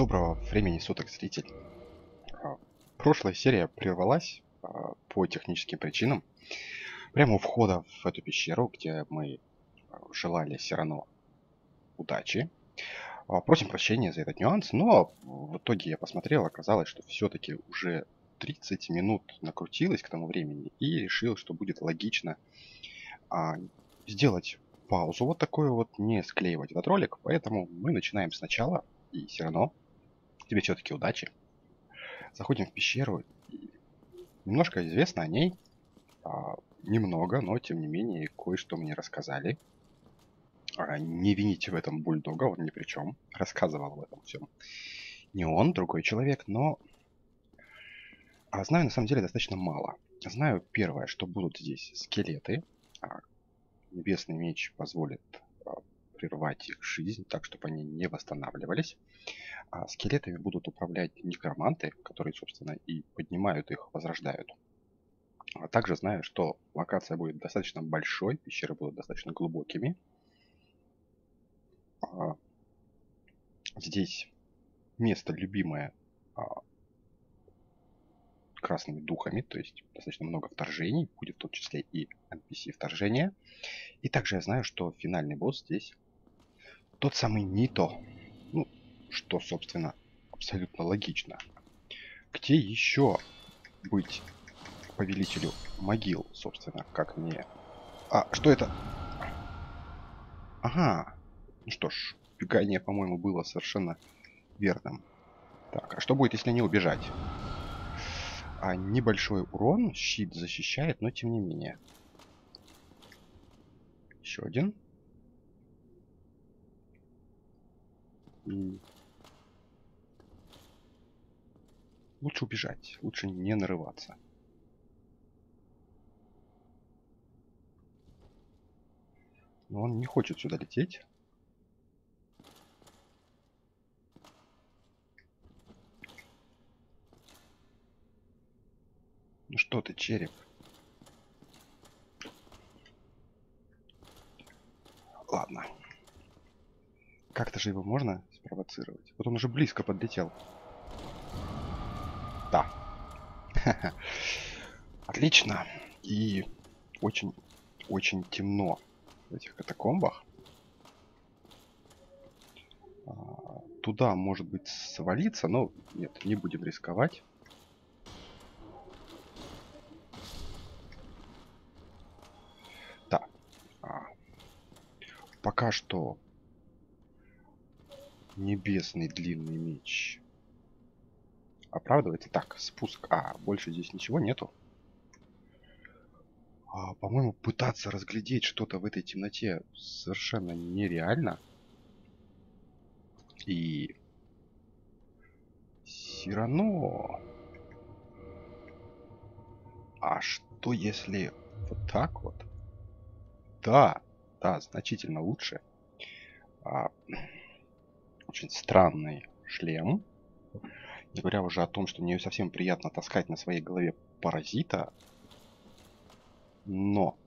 Доброго времени суток, зритель. А, Прошлая серия прервалась а, по техническим причинам. Прямо у входа в эту пещеру, где мы а, желали Сирано удачи. А, Просим прощения за этот нюанс, но в итоге я посмотрел, оказалось, что все-таки уже 30 минут накрутилось к тому времени и решил, что будет логично сделать паузу вот такую вот, не склеивать этот ролик, поэтому мы начинаем сначала, и все равно тебе все-таки удачи. Заходим в пещеру, немножко известно о ней, а, немного, но тем не менее кое-что мне рассказали. А, не вините в этом бульдога, он ни при чем, рассказывал об этом всем. Не он, другой человек, но а знаю на самом деле достаточно мало. Знаю первое, что будут здесь скелеты, а, Небесный меч позволит прервать их жизнь, так чтобы они не восстанавливались. А скелетами будут управлять некроманты, которые, собственно, и поднимают их, возрождают. А также знаю, что локация будет достаточно большой, пещеры будут достаточно глубокими. А, здесь место любимое красными духами, то есть достаточно много вторжений, будет в том числе и NPC вторжения. И также я знаю, что финальный босс здесь тот самый Нито. Ну, что, собственно, абсолютно логично. Где еще быть повелителю могил, собственно, как мне... А, что это? Ага. Ну что ж, убегание, по-моему, было совершенно верным. Так, а что будет, если не убежать? А небольшой урон щит защищает, но тем не менее. Еще один. Лучше убежать, лучше не нарываться. Но он не хочет сюда лететь. Ну что ты, череп? Ладно. Как-то же его можно спровоцировать? Вот он уже близко подлетел. Да. Отлично. И очень-очень темно в этих катакомбах. А, туда, может быть, свалиться, но нет, не будем рисковать. пока что небесный длинный меч оправдывается. Так, спуск. А, больше здесь ничего нету. А, По-моему, пытаться разглядеть что-то в этой темноте совершенно нереально. И все равно... А что если вот так вот? Да, да, значительно лучше. А, очень странный шлем. Не говоря уже о том, что не совсем приятно таскать на своей голове паразита. Но,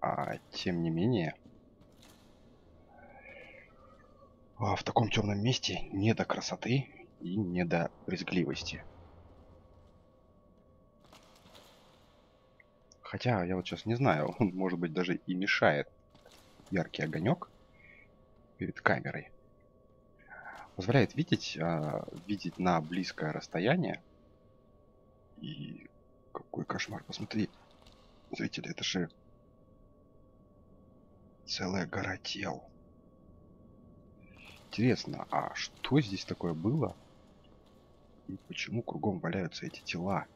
а, тем не менее, а, в таком темном месте не до красоты и не до брезгливости. Хотя я вот сейчас не знаю, он может быть даже и мешает яркий огонек перед камерой позволяет видеть, а, видеть на близкое расстояние. И какой кошмар, посмотри, зрители, это же целая гора тел. Интересно, а что здесь такое было? И почему кругом валяются эти тела?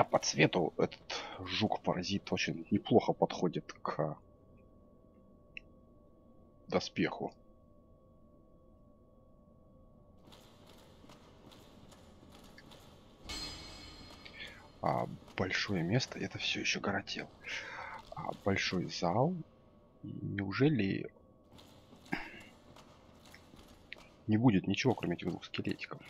Хотя по цвету этот жук-паразит очень неплохо подходит к доспеху. А большое место, это все еще горотел. А большой зал. неужели не будет ничего, кроме этих двух скелетиков.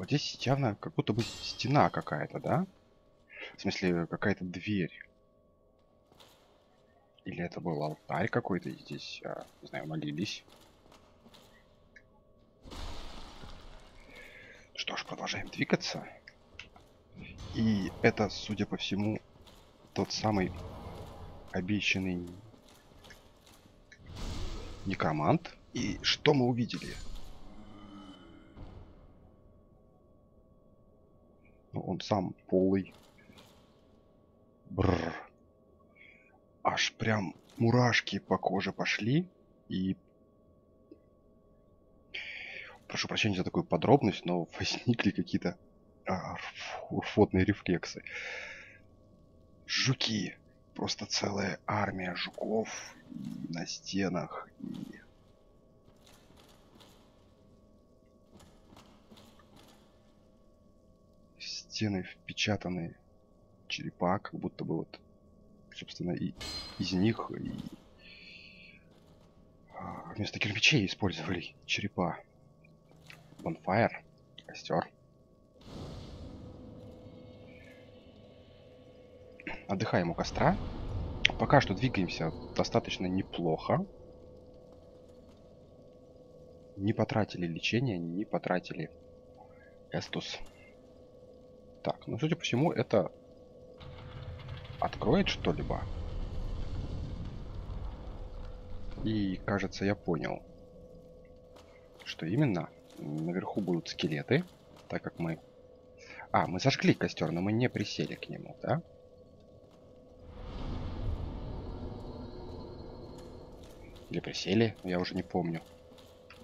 Вот здесь явно как будто бы стена какая-то, да? В смысле, какая-то дверь. Или это был алтарь какой-то, здесь, а, не знаю, молились. Что ж, продолжаем двигаться. И это, судя по всему, тот самый обещанный некромант. И что мы увидели? Он сам полый. Бррр. Аж прям мурашки по коже пошли. И... Прошу прощения за такую подробность, но возникли какие-то а, рфотные рефлексы. Жуки. Просто целая армия жуков на стенах. И стены впечатаны черепа, как будто бы вот, собственно, и из них и а, вместо кирпичей использовали черепа. Bonfire, костер. Отдыхаем у костра. Пока что двигаемся достаточно неплохо. Не потратили лечение, не потратили эстус. Так, ну судя по всему, это откроет что-либо. И, кажется, я понял, что именно наверху будут скелеты, так как мы... А, мы зажгли костер, но мы не присели к нему, да? Или присели, я уже не помню.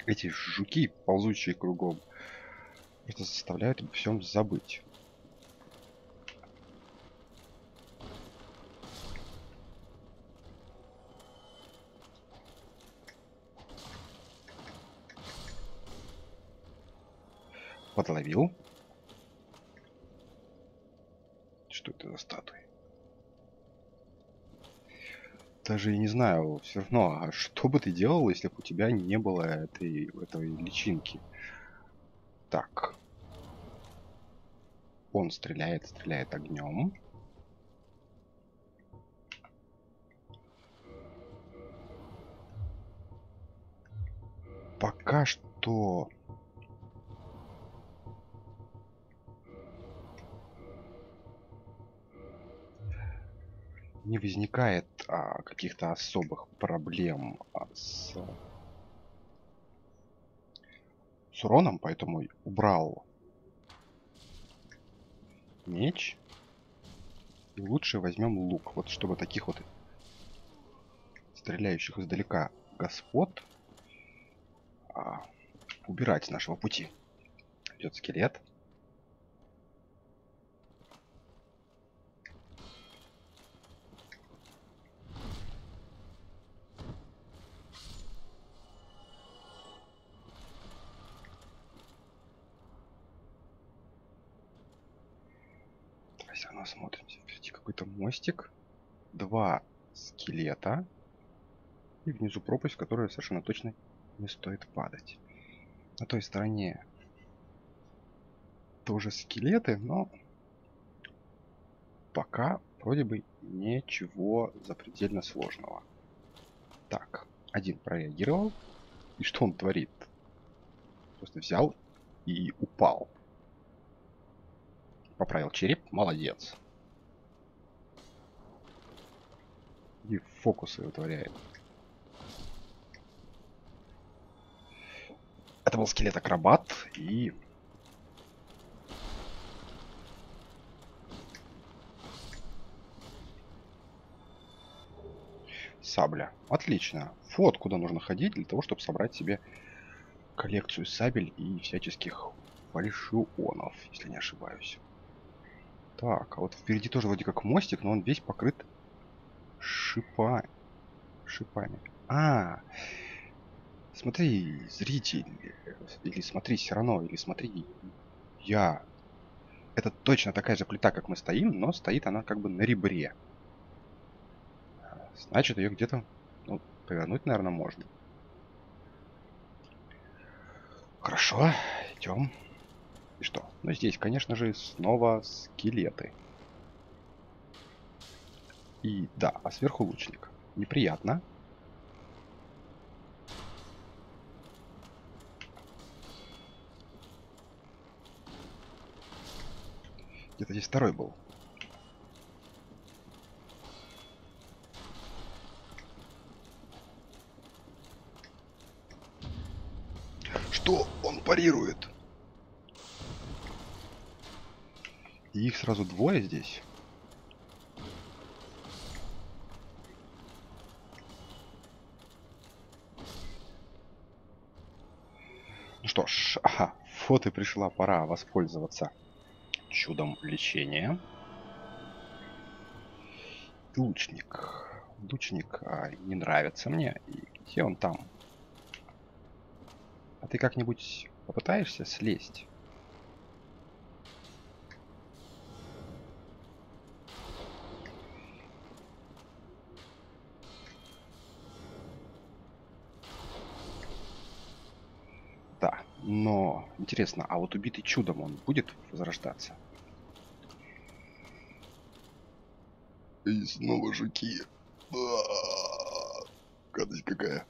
Эти жуки, ползущие кругом, это заставляют обо всем забыть. Подловил. Что это за статуи? Даже и не знаю, все равно, а что бы ты делал, если бы у тебя не было этой, этой личинки? Так. Он стреляет, стреляет огнем. Пока что не возникает а, каких-то особых проблем а, с, с уроном, поэтому убрал меч. И лучше возьмем лук, вот чтобы таких вот стреляющих издалека господ а, убирать с нашего пути. Идет скелет. все равно смотримся. Впереди какой-то мостик. Два скелета. И внизу пропасть, в которую совершенно точно не стоит падать. На той стороне тоже скелеты, но пока вроде бы ничего запредельно сложного. Так, один прореагировал. И что он творит? Просто взял и упал. Поправил череп. Молодец. И фокусы вытворяет. Это был скелет-акробат и... Сабля. Отлично. Вот куда нужно ходить для того, чтобы собрать себе коллекцию сабель и всяческих фальшионов, если не ошибаюсь. Так, а вот впереди тоже вроде как мостик, но он весь покрыт шипа... шипами. А, смотри, зритель, или смотри, все равно, или смотри, я. Это точно такая же плита, как мы стоим, но стоит она как бы на ребре. Значит, ее где-то ну, повернуть, наверное, можно. Хорошо, идем. И что? Ну, здесь, конечно же, снова скелеты. И да, а сверху лучник. Неприятно. Где-то здесь второй был. Что? Он парирует. И их сразу двое здесь. Ну что ж, ага, вот и пришла пора воспользоваться чудом лечения. Лучник. Лучник а, не нравится мне. И где он там? А ты как-нибудь попытаешься слезть? Но интересно, а вот убитый чудом он будет возрождаться? И снова жуки. А, гадость какая.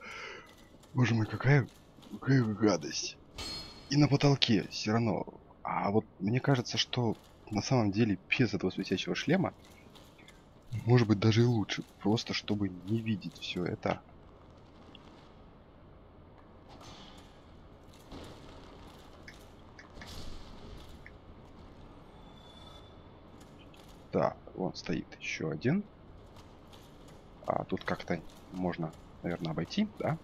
Боже мой, какая, какая гадость. И на потолке все равно. А вот мне кажется, что на самом деле без этого светящего шлема может быть даже и лучше. Просто чтобы не видеть все это. Вон стоит еще один. А тут как-то можно, наверное, обойти, да?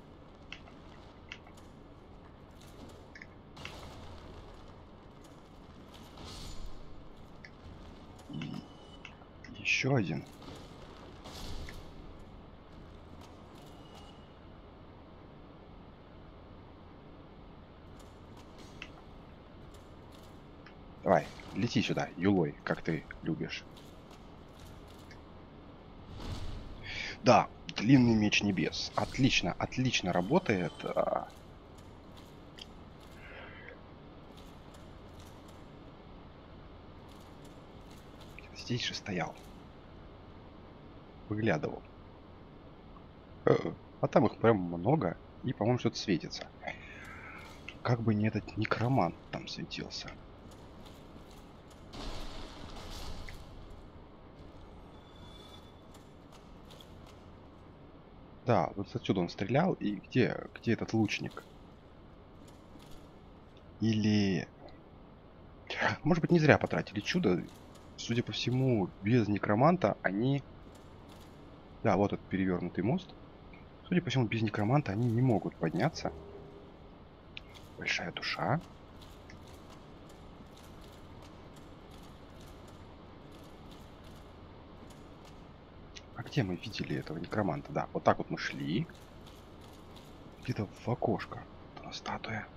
Еще один. Давай, лети сюда, юлой, как ты любишь. Да, длинный меч небес. Отлично, отлично работает. А. Здесь же стоял. Выглядывал. Э, а там их прям много. И, по-моему, что-то светится. Как бы не этот некромант там светился. Да, вот отсюда он стрелял. И где, где этот лучник? Или... Может быть, не зря потратили чудо. Судя по всему, без некроманта они... Да, вот этот перевернутый мост. Судя по всему, без некроманта они не могут подняться. Большая душа. Где мы видели этого некроманта? Да, вот так вот мы шли. Где-то в окошко. Там статуя.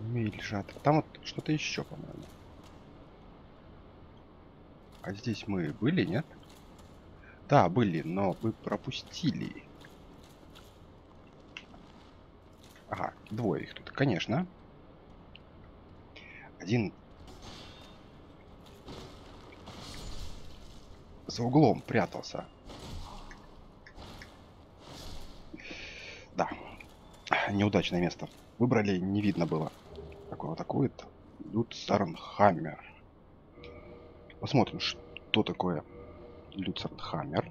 Змеи лежат. Там вот что-то еще, по-моему. А здесь мы были, нет? Да, были, но вы пропустили. Ага, двое их тут, конечно. Один за углом прятался. Да. Неудачное место. Выбрали, не видно было. Такой вот атакует. Люцернхаммер. Посмотрим, что такое Люцернхаммер.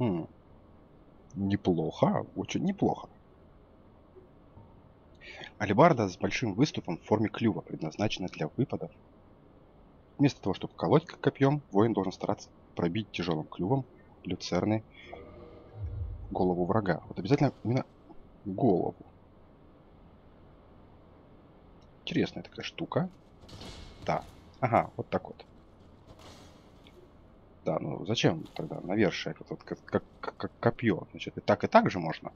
Хм. Неплохо, очень неплохо. Алибарда с большим выступом в форме клюва предназначена для выпадов Вместо того, чтобы колоть копьем, воин должен стараться пробить тяжелым клювом люцерны голову врага. Вот обязательно именно голову. Интересная такая штука. Да. Ага, вот так вот. Да, ну зачем тогда навершие вот как, как, как копье? Значит, и так, и так же можно.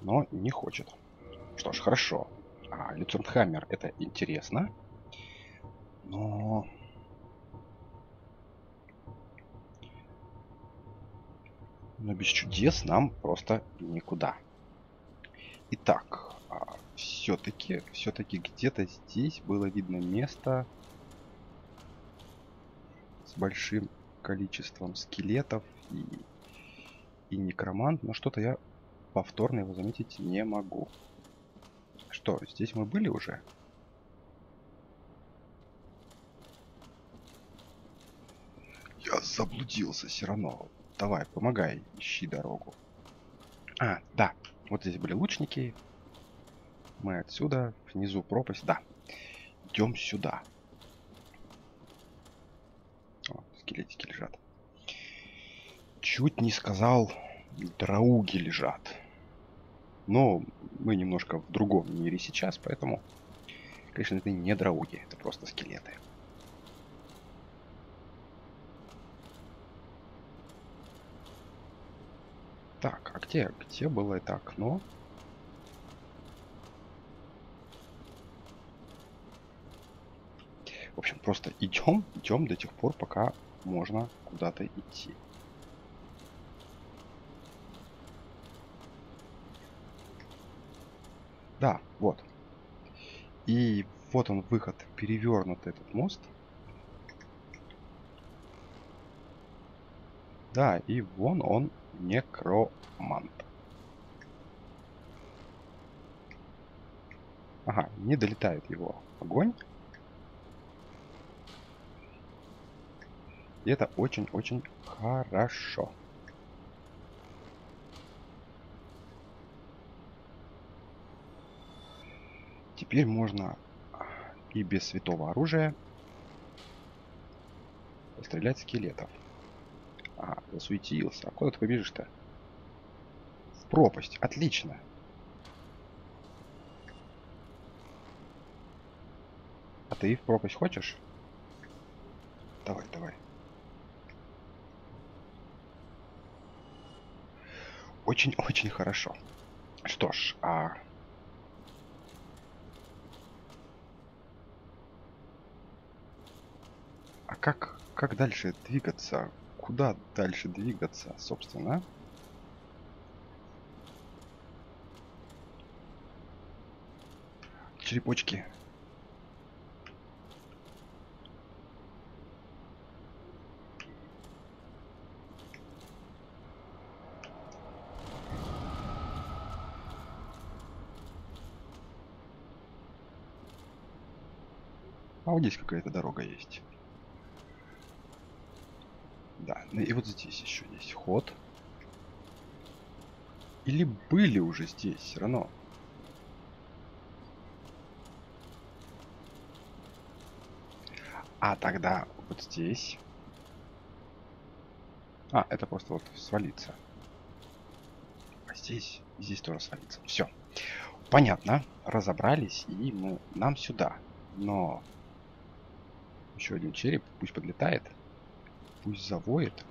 Но не хочет. Что ж, хорошо. А, Люценхаммер это интересно. Но... Но без чудес нам просто никуда. Итак, а, все-таки, все-таки где-то здесь было видно место с большим количеством скелетов и, и некромант, но что-то я повторно его заметить не могу. Что, здесь мы были уже? Я заблудился все равно. Давай, помогай, ищи дорогу. А, да, вот здесь были лучники. Мы отсюда, внизу пропасть, да. Идем сюда. О, скелетики лежат. Чуть не сказал, драуги лежат. Но мы немножко в другом мире сейчас, поэтому, конечно, это не драуги, это просто скелеты. Так, а где, где было это окно? В общем, просто идем, идем до тех пор, пока можно куда-то идти. Да, вот. И вот он выход, перевернут этот мост. Да, и вон он, некромант. Ага, не долетает его огонь. И это очень-очень хорошо. Теперь можно и без святого оружия пострелять скелетов. А, засуетился. А куда ты побежишь-то? В пропасть. Отлично. А ты в пропасть хочешь? Давай, давай. Очень-очень хорошо. Что ж, а как, как дальше двигаться? Куда дальше двигаться, собственно? Черепочки. А вот здесь какая-то дорога есть. И вот здесь еще есть ход. Или были уже здесь все равно. А тогда вот здесь. А, это просто вот свалиться. А здесь, здесь тоже свалиться. Все. Понятно. Разобрались, и мы нам сюда. Но еще один череп, пусть подлетает. Пусть завоет.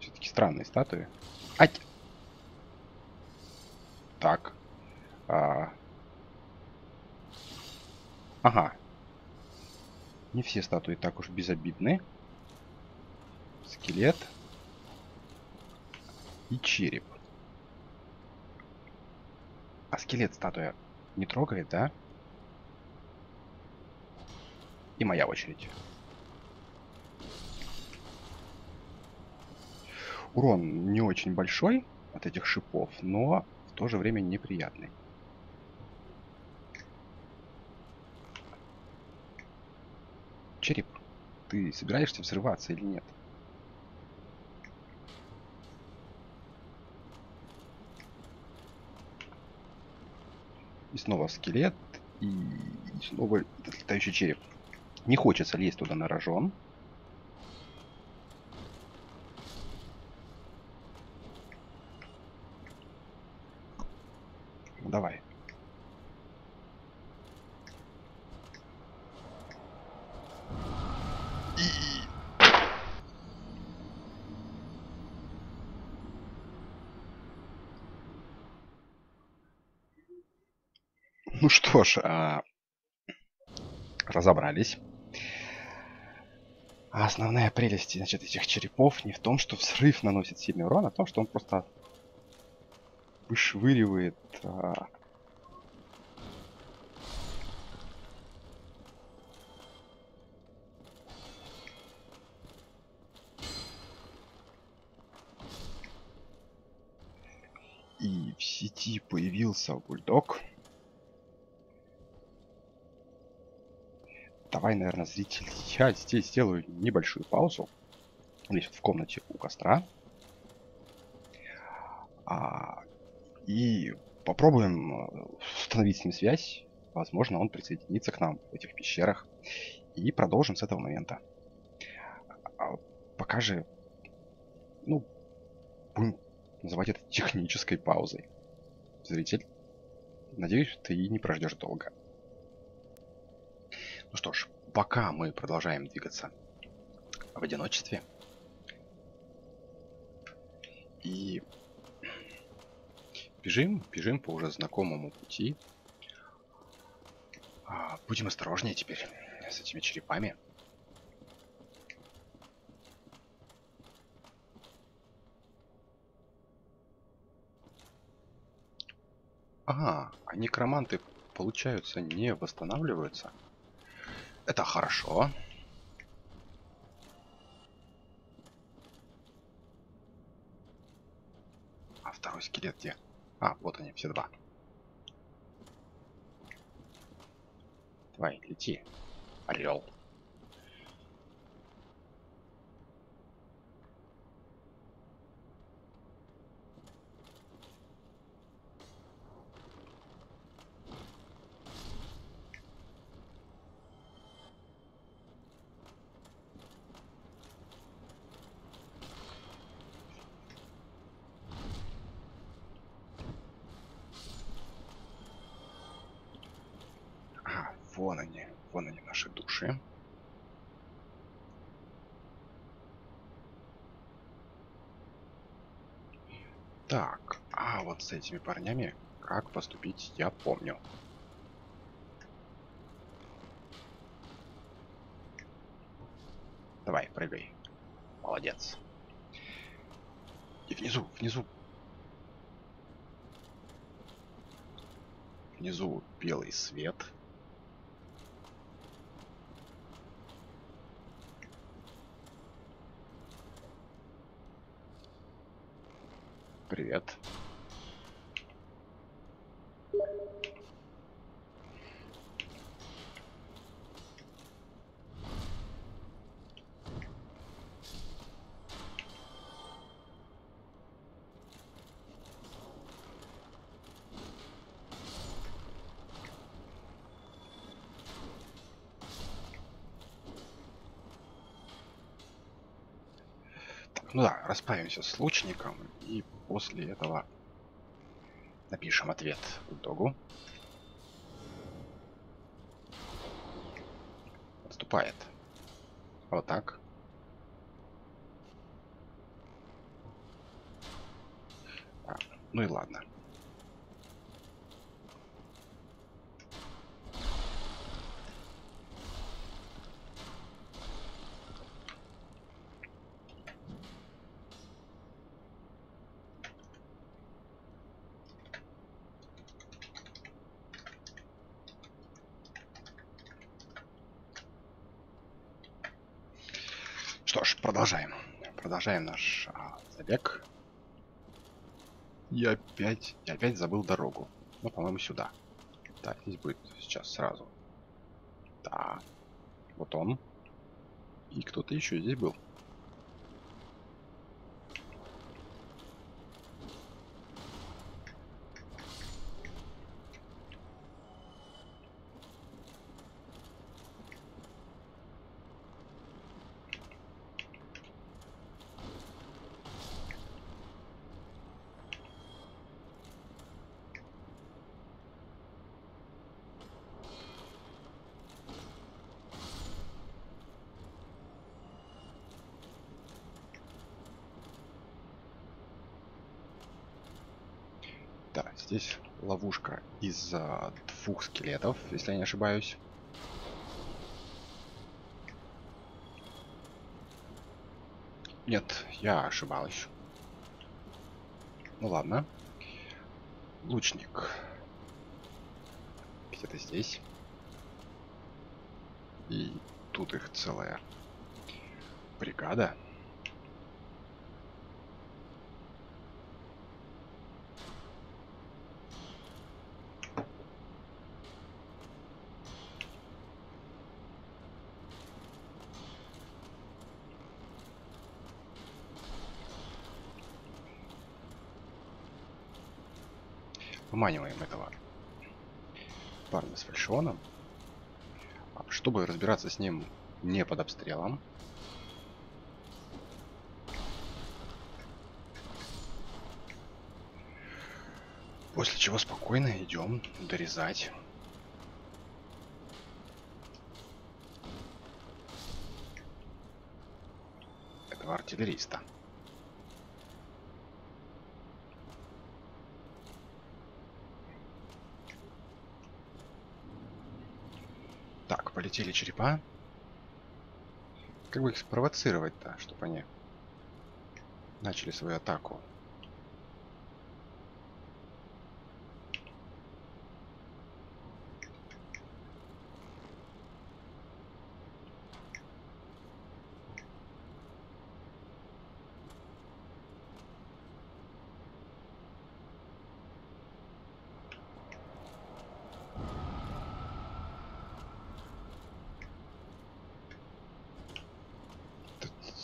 Все-таки странные статуи. Ать! Так. А... Ага. Не все статуи так уж безобидны. Скелет. И череп. А скелет статуя не трогает, да? И моя очередь. Урон не очень большой от этих шипов, но в то же время неприятный. Череп, ты собираешься взрываться или нет? И снова скелет, и снова этот летающий череп. Не хочется лезть туда на рожон. давай. Ну что ж, а... разобрались. А основная прелесть значит, этих черепов не в том, что взрыв наносит сильный урон, а в том, что он просто вышвыривает а... И в сети появился бульдог. Давай, наверное, зритель, я здесь сделаю небольшую паузу. Здесь вот в комнате у костра. А, и попробуем э, установить с ним связь. Возможно, он присоединится к нам в этих пещерах. И продолжим с этого момента. А, пока же, ну, будем называть это технической паузой. Зритель, надеюсь, ты не прождешь долго. Ну что ж, пока мы продолжаем двигаться в одиночестве. И бежим, бежим по уже знакомому пути. А, будем осторожнее теперь с этими черепами. Ага, а некроманты, получаются, не восстанавливаются. Это хорошо. А второй скелет где? А, вот они, все два. Давай, лети. Орел. Вон они, вон они наши души. Так, а вот с этими парнями как поступить, я помню. Давай, прыгай. Молодец. И внизу, внизу. Внизу белый свет. Привет. Ну да, расправимся с лучником и после этого напишем ответ Бульдогу. Отступает. Вот так. Ну и ладно. Что ж, продолжаем. Продолжаем наш а, забег. Я опять, я опять забыл дорогу. Ну, по-моему, сюда. Так, здесь будет сейчас сразу. Да. Вот он. И кто-то еще здесь был. Из а, двух скелетов, если я не ошибаюсь. Нет, я ошибался. Ну ладно. Лучник. Где-то здесь. И тут их целая бригада. Выманиваем этого парня с фальшионом. Чтобы разбираться с ним не под обстрелом. После чего спокойно идем дорезать. Этого артиллериста. Полетели черепа. Как бы их спровоцировать-то, чтобы они начали свою атаку?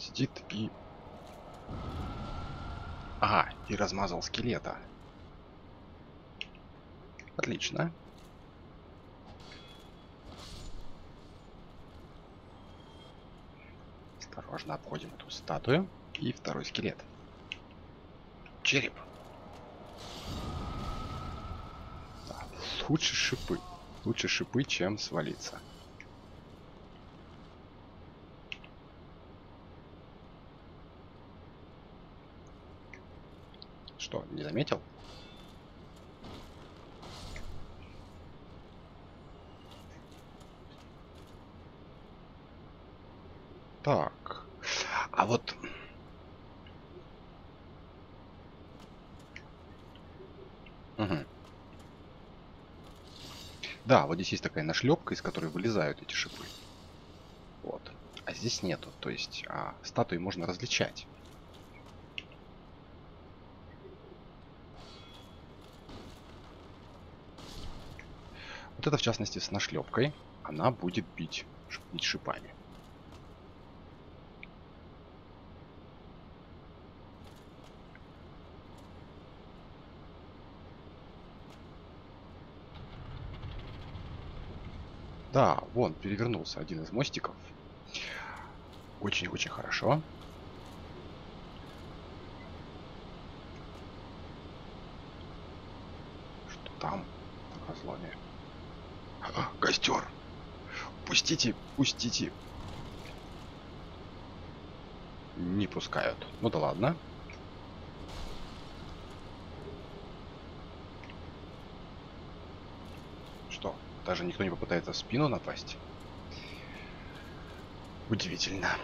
сидит и... Ага, и размазал скелета. Отлично. Осторожно обходим эту статую. И второй скелет. Череп. Да, лучше шипы. Лучше шипы, чем свалиться. Что, не заметил? Так. А вот... Угу. Да, вот здесь есть такая нашлепка, из которой вылезают эти шипы. Вот. А здесь нету. То есть а, статуи можно различать. Это, в частности, с нашлепкой. Она будет бить, бить шипами. Да, вон, перевернулся один из мостиков. Очень-очень хорошо. Что там на разломе? Костер. Пустите, пустите. Не пускают. Ну да ладно. Что, даже никто не попытается в спину напасть? Удивительно.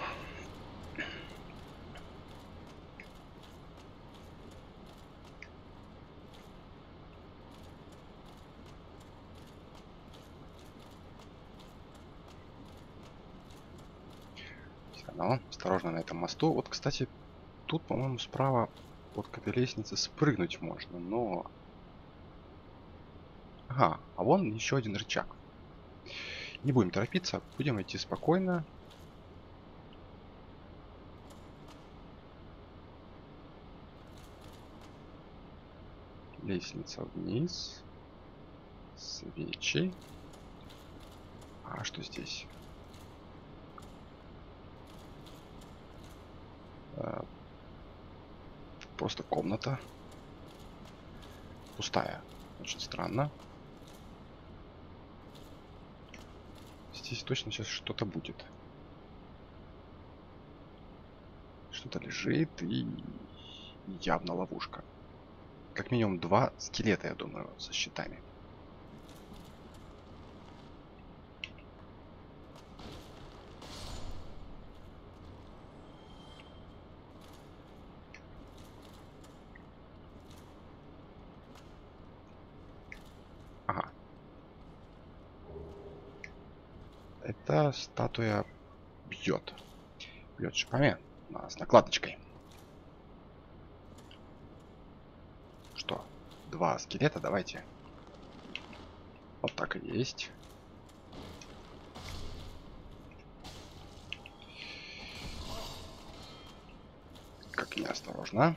Но осторожно на этом мосту. Вот, кстати, тут, по-моему, справа от этой лестницы спрыгнуть можно, но... Ага, а вон еще один рычаг. Не будем торопиться, будем идти спокойно. Лестница вниз. Свечи. А что здесь? Просто комната. Пустая. Очень странно. Здесь точно сейчас что-то будет. Что-то лежит и явно ловушка. как минимум два скелета, я думаю, со щитами. Ага. Эта статуя бьет. Бьет шипами. С накладочкой. Что? Два скелета, давайте. Вот так и есть. Как неосторожно.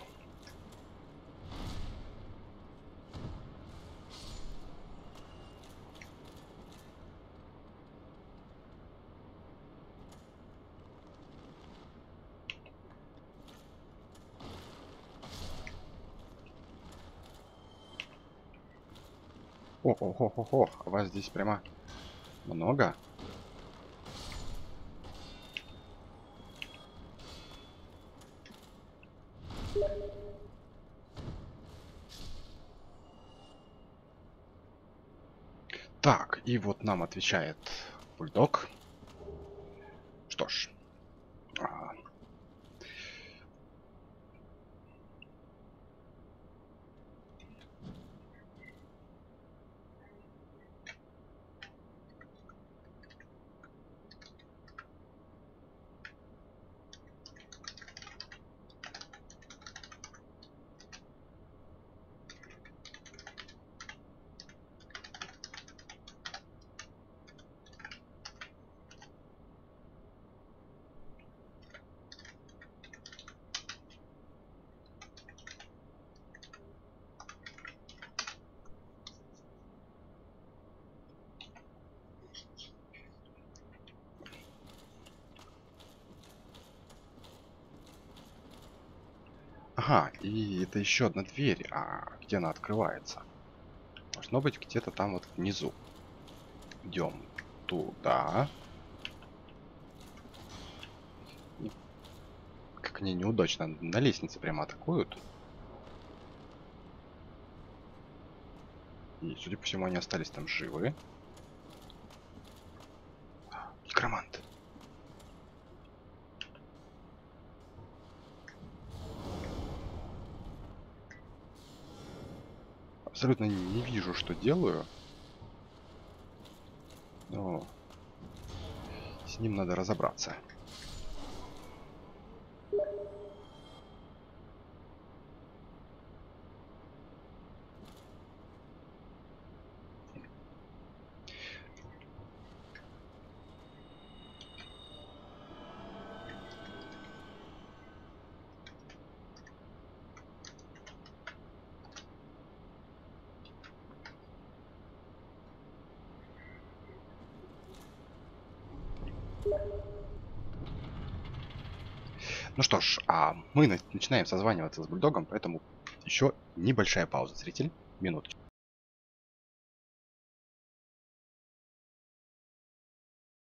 О-о-о-о-о, а вас здесь прямо много. Так, и вот нам отвечает бульдог. Что ж, а, Ага, и это еще одна дверь. А где она открывается? Должно быть где-то там вот внизу. Идем туда. Как они неудачно на лестнице прямо атакуют. И, судя по всему, они остались там живы. Некромант. Абсолютно не вижу, что делаю. Но с ним надо разобраться. Ну что ж, а мы начинаем созваниваться с бульдогом, поэтому еще небольшая пауза, зритель. Минуточку.